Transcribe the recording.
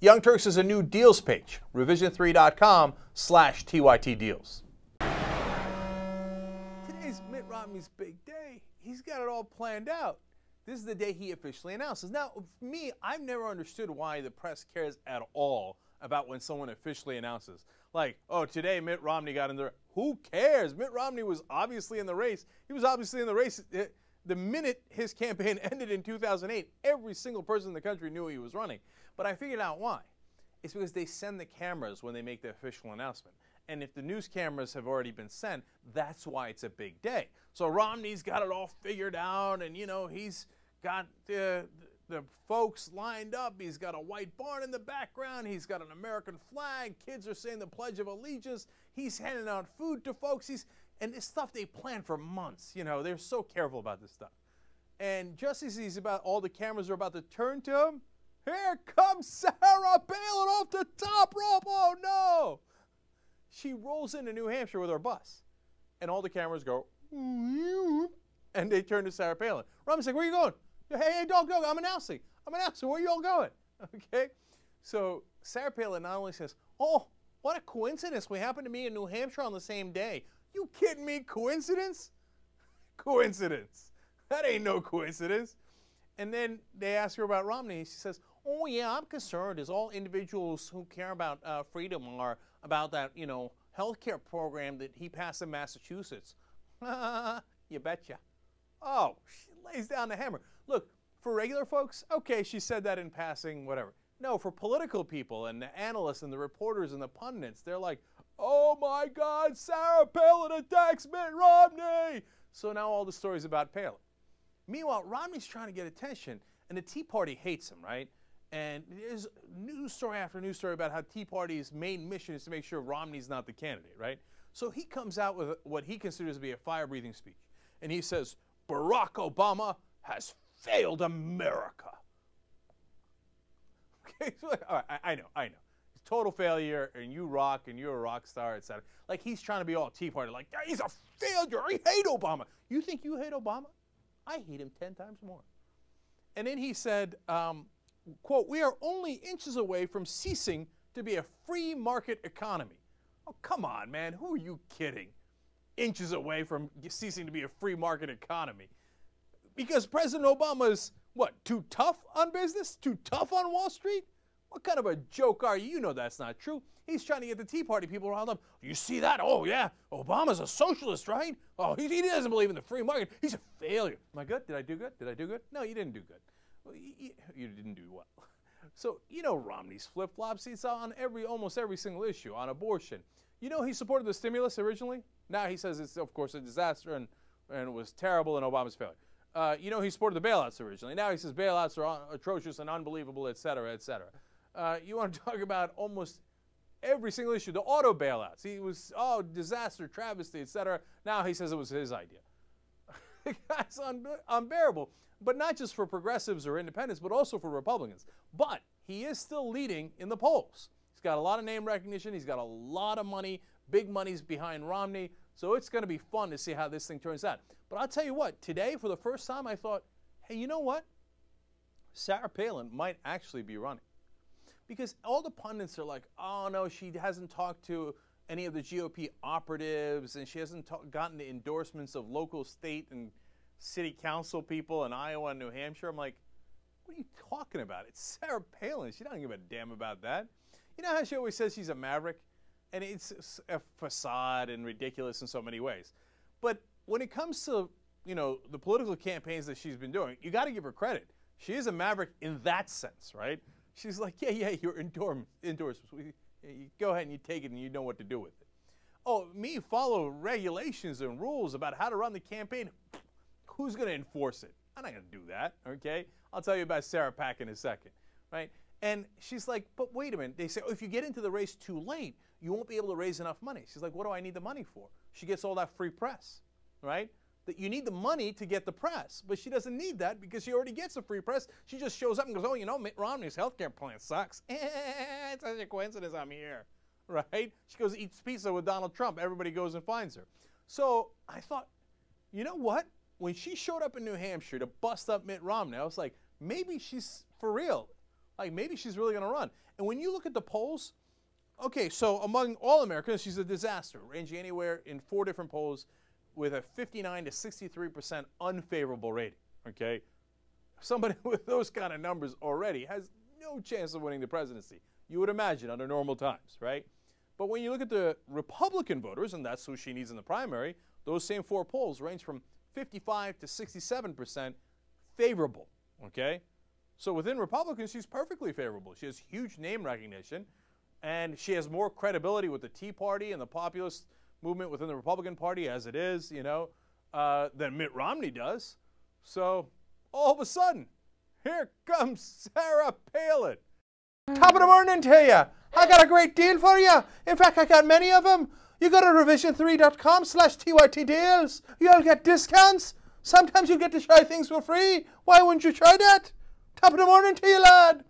Young Turks is a new deals page, revision3.com slash TYT deals. Today's Mitt Romney's big day. He's got it all planned out. This is the day he officially announces. Now, me, I've never understood why the press cares at all about when someone officially announces. Like, oh, today Mitt Romney got in there. Who cares? Mitt Romney was obviously in the race. He was obviously in the race. Eh, The minute his campaign ended in 2008, every single person in the country knew he was running. But I figured out why. It's because they send the cameras when they make the official announcement. And if the news cameras have already been sent, that's why it's a big day. So Romney's got it all figured out, and you know he's got the the folks lined up. He's got a white barn in the background. He's got an American flag. Kids are saying the Pledge of Allegiance. He's handing out food to folks. He's and this stuff they plan for months. You know they're so careful about this stuff. And just as he's about all the cameras are about to turn to him, here comes Sarah Palin off the top rope. Oh no! She rolls into New Hampshire with her bus, and all the cameras go, and they turn to Sarah Palin. Romney's like, "Where are you going?" Hey, hey, dog, dog! I'm announcing. I'm announcing. Where are you all going? Okay. So Sarah Palin not only says, "Oh, what a coincidence! We happen to be in New Hampshire on the same day." You kidding me? Coincidence? coincidence. That ain't no coincidence. And then they ask her about Romney. She says, Oh, yeah, I'm concerned as all individuals who care about uh, freedom are about that, you know, health care program that he passed in Massachusetts. you betcha. Oh, she lays down the hammer. Look, for regular folks, okay, she said that in passing, whatever. No, for political people and the analysts and the reporters and the pundits, they're like, oh my God, Sarah Palin attacks Mitt Romney. So now all the stories about Palin. Meanwhile, Romney's trying to get attention, and the Tea Party hates him, right? And there's news story after news story about how Tea Party's main mission is to make sure Romney's not the candidate, right? So he comes out with what he considers to be a fire breathing speech. And he says, Barack Obama has failed America. Okay, all right, I, I know, I know. Total failure, and you rock, and you're a rock star, etc. Like he's trying to be all Tea Party, like he's a failure. I hate Obama. You think you hate Obama? I hate him ten times more. And then he said, um, quote, we are only inches away from ceasing to be a free market economy. Oh, come on, man. Who are you kidding? Inches away from ceasing to be a free market economy. Because President Obama is, what, too tough on business? Too tough on Wall Street? What kind of a joke are you? You know that's not true. He's trying to get the Tea Party people riled up. You see that? Oh, yeah. Obama's a socialist, right? Oh, he, he doesn't believe in the free market. He's a failure. Am I good? Did I do good? Did I do good? No, you didn't do good. You didn't do well. So, you know Romney's flip flops. He's on every, almost every single issue on abortion. You know he supported the stimulus originally? Now he says it's, of course, a disaster and, and it was terrible and Obama's failure. Uh, you know he supported the bailouts originally. Now he says bailouts are atrocious and unbelievable, et cetera, et cetera. Uh, you want to talk about almost every single issue, the auto bailouts. He was, oh, disaster, travesty, et cetera. Now he says it was his idea. That's un- unbearable but not just for progressives or independents, but also for Republicans. But he is still leading in the polls. He's got a lot of name recognition, he's got a lot of money, big money's behind Romney, so it's going to be fun to see how this thing turns out. But I'll tell you what, today, for the first time, I thought, hey, you know what? Sarah Palin might actually be running. Because all the pundits are like, oh no, she hasn't talked to any of the GOP operatives and she hasn't gotten the endorsements of local, state, and city council people in Iowa and New Hampshire. I'm like, what are you talking about? It's Sarah Palin. She doesn't give a damn about that. You know how she always says she's a maverick? And it's a facade and ridiculous in so many ways. But when it comes to, you know, the political campaigns that she's been doing, you got to give her credit. She is a maverick in that sense, right? She's like, yeah, yeah, your endorsements. You go ahead and you take it and you know what to do with it. Oh, me follow regulations and rules about how to run the campaign. Who's going to enforce it? I'm not going to do that, okay? I'll tell you about SarahPAC in a second, right? And she's like, but wait a minute. They say, oh, if you get into the race too late, you won't be able to raise enough money. She's like, what do I need the money for? She gets all that free press, right? That you need the money to get the press, but she doesn't need that because she already gets the free press. She just shows up and goes, oh, you know, Mitt Romney's healthcare plan sucks. it's such a coincidence I'm here, right? She goes eats pizza with Donald Trump. Everybody goes and finds her. So I thought, you know what? when she showed up in New Hampshire to bust up Mitt Romney, I was like, maybe she's for real. Like maybe she's really going to run. And when you look at the polls, okay, so among all Americans, she's a disaster, ranging anywhere in four different polls with a 59 to 63% unfavorable rating. Okay, somebody with those kind of numbers already has no chance of winning the presidency. You would imagine under normal times, right? But when you look at the Republican voters, and that's who she needs in the primary, those same four polls range from 55 to 67 percent favorable. Okay, so within Republicans, she's perfectly favorable. She has huge name recognition, and she has more credibility with the Tea Party and the populist movement within the Republican Party as it is, you know, uh, than Mitt Romney does. So all of a sudden, here comes Sarah Palin. Top of the morning to you. I got a great deal for you. In fact, I got many of them. You go to revision3.com slash TYT deals. You'll get discounts. Sometimes you get to try things for free. Why wouldn't you try that? Top of the morning to you, lad.